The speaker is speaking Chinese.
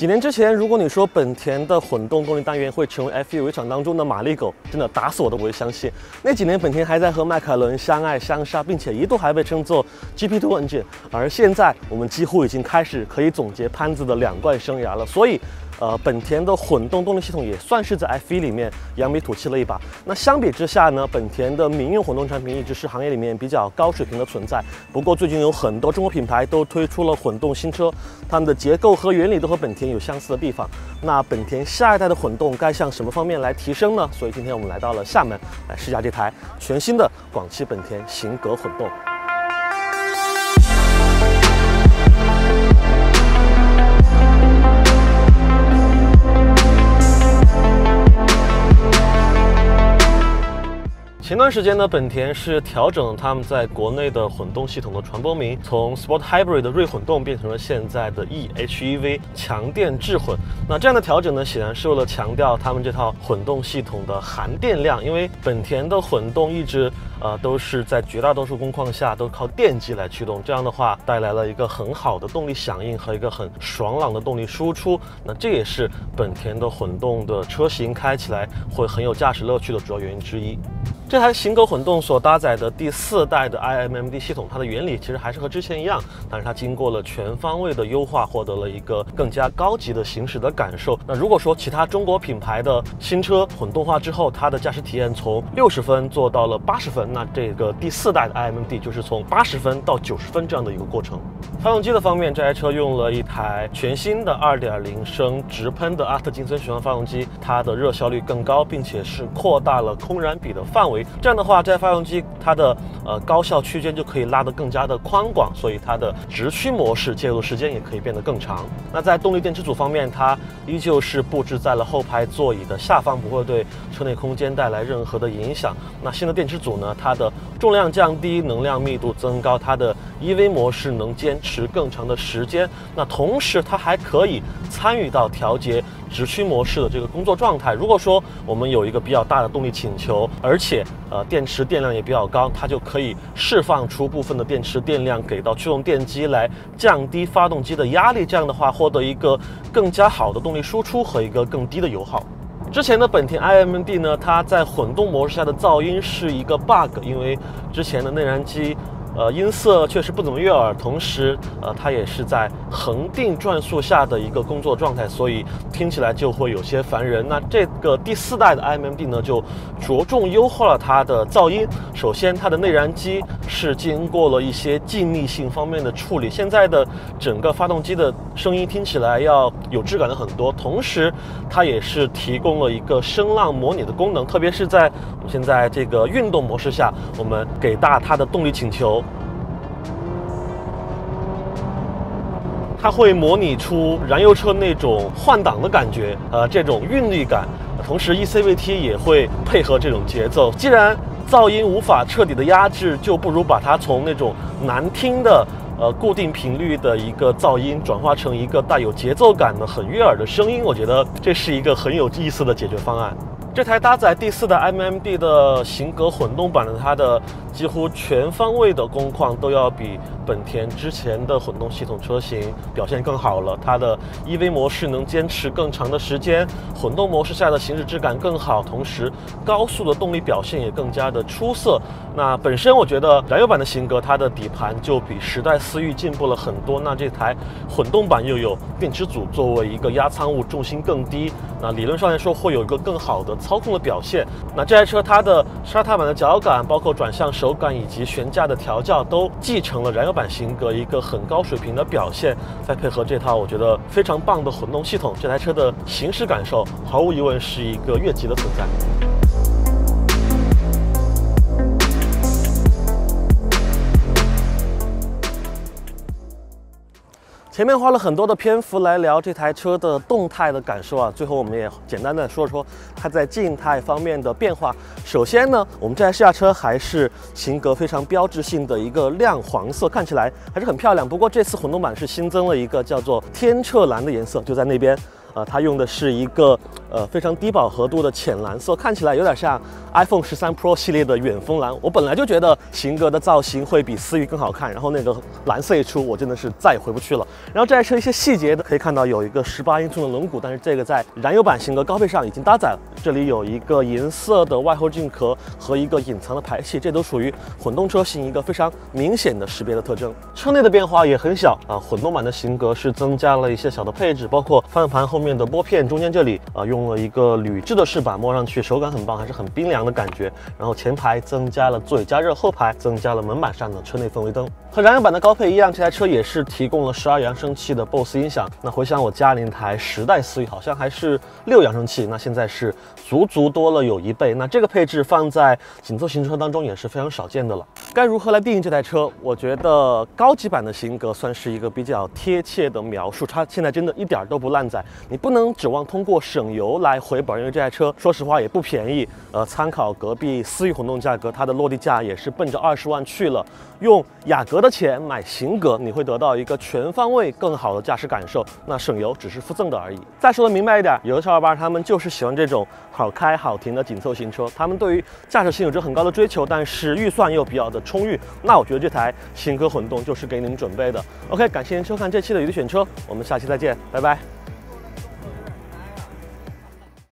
几年之前，如果你说本田的混动动力单元会成为 F1 围场当中的马力狗，真的打死我都不会相信。那几年本田还在和迈凯伦相爱相杀，并且一度还被称作 GP2 engine，而现在我们几乎已经开始可以总结潘子的两冠生涯了。所以。呃，本田的混动动力系统也算是在 F1 里面扬眉吐气了一把。那相比之下呢，本田的民用混动产品一直是行业里面比较高水平的存在。不过最近有很多中国品牌都推出了混动新车，它们的结构和原理都和本田有相似的地方。那本田下一代的混动该向什么方面来提升呢？所以今天我们来到了厦门来试驾这台全新的广汽本田型格混动。前段时间呢，本田是调整他们在国内的混动系统的传播名，从 Sport Hybrid 的锐混动变成了现在的 eHEV 强电智混。那这样的调整呢，显然是为了强调他们这套混动系统的含电量，因为本田的混动一直呃都是在绝大多数工况下都靠电机来驱动，这样的话带来了一个很好的动力响应和一个很爽朗的动力输出。那这也是本田的混动的车型开起来会很有驾驶乐趣的主要原因之一。这台型格混动所搭载的第四代的 iMMD 系统，它的原理其实还是和之前一样，但是它经过了全方位的优化，获得了一个更加高级的行驶的感受。那如果说其他中国品牌的新车混动化之后，它的驾驶体验从六十分做到了八十分，那这个第四代的 i M D 就是从八十分到九十分这样的一个过程。发动机的方面，这台车用了一台全新的2.0升直喷的阿特金森循环发动机，它的热效率更高，并且是扩大了空燃比的范围。这样的话，这台发动机它的呃高效区间就可以拉得更加的宽广，所以它的直驱模式介入时间也可以变得更长。那在动力电池组方面，它依旧是布置在了后排座椅的下方，不会对车内空间带来任何的影响。那新的电池组呢，它的重量降低，能量密度增高，它的 EV 模式能坚持更长的时间。那同时，它还可以参与到调节直驱模式的这个工作状态。如果说我们有一个比较大的动力请求，而且呃，电池电量也比较高，它就可以释放出部分的电池电量给到驱动电机来降低发动机的压力，这样的话获得一个更加好的动力输出和一个更低的油耗。之前的本田 iMD 呢，它在混动模式下的噪音是一个 bug，因为之前的内燃机。呃，音色确实不怎么悦耳，同时，呃，它也是在恒定转速下的一个工作状态，所以听起来就会有些烦人。那这个第四代的 iMMD 呢，就着重优化了它的噪音。首先，它的内燃机是经过了一些静谧性方面的处理，现在的整个发动机的声音听起来要有质感的很多。同时，它也是提供了一个声浪模拟的功能，特别是在我们现在这个运动模式下，我们给大它的动力请求。它会模拟出燃油车那种换挡的感觉，呃，这种韵律感。同时，eCVT 也会配合这种节奏。既然噪音无法彻底的压制，就不如把它从那种难听的、呃固定频率的一个噪音，转化成一个带有节奏感的、很悦耳的声音。我觉得这是一个很有意思的解决方案。这台搭载第四代 MMD 的型格混动版的，它的几乎全方位的工况都要比本田之前的混动系统车型表现更好了。它的 EV 模式能坚持更长的时间，混动模式下的行驶质感更好，同时高速的动力表现也更加的出色。那本身我觉得燃油版的型格，它的底盘就比时代思域进步了很多。那这台混动版又有电池组作为一个压舱物，重心更低，那理论上来说会有一个更好的。操控的表现，那这台车它的沙踏板的脚感，包括转向手感以及悬架的调教，都继承了燃油版型格一个很高水平的表现。再配合这套我觉得非常棒的混动系统，这台车的行驶感受毫无疑问是一个越级的存在。前面花了很多的篇幅来聊这台车的动态的感受啊，最后我们也简单的说说它在静态方面的变化。首先呢，我们这台试驾车还是型格非常标志性的一个亮黄色，看起来还是很漂亮。不过这次混动版是新增了一个叫做天澈蓝的颜色，就在那边。呃，它用的是一个呃非常低饱和度的浅蓝色，看起来有点像 iPhone 十三 Pro 系列的远峰蓝。我本来就觉得型格的造型会比思域更好看，然后那个蓝色一出，我真的是再也回不去了。然后这台车一些细节的可以看到有一个十八英寸的轮毂，但是这个在燃油版型格高配上已经搭载了。这里有一个银色的外后镜壳和一个隐藏的排气，这都属于混动车型一个非常明显的识别的特征。车内的变化也很小啊，混动版的型格是增加了一些小的配置，包括方向盘后面的拨片，中间这里啊用用了一个铝制的饰板，摸上去手感很棒，还是很冰凉的感觉。然后前排增加了座椅加热，后排增加了门板上的车内氛围灯。和燃油版的高配一样，这台车也是提供了十二扬声器的 BOSS 音响。那回想我家里那台十代思域，好像还是六扬声器，那现在是足足多了有一倍。那这个配置放在紧凑型车当中也是非常少见的了。该如何来定义这台车？我觉得高级版的型格算是一个比较贴切的描述。它现在真的一点都不烂仔，你不能指望通过省油油来回本，因为这台车说实话也不便宜。呃，参考隔壁思域混动价格，它的落地价也是奔着二十万去了。用雅阁的钱买型格，你会得到一个全方位更好的驾驶感受。那省油只是附赠的而已。再说的明白一点，有的小伙伴他们就是喜欢这种好开好停的紧凑型车，他们对于驾驶性有着很高的追求，但是预算又比较的充裕。那我觉得这台型格混动就是给你们准备的。OK，感谢您收看这期的鱼的选车，我们下期再见，拜拜。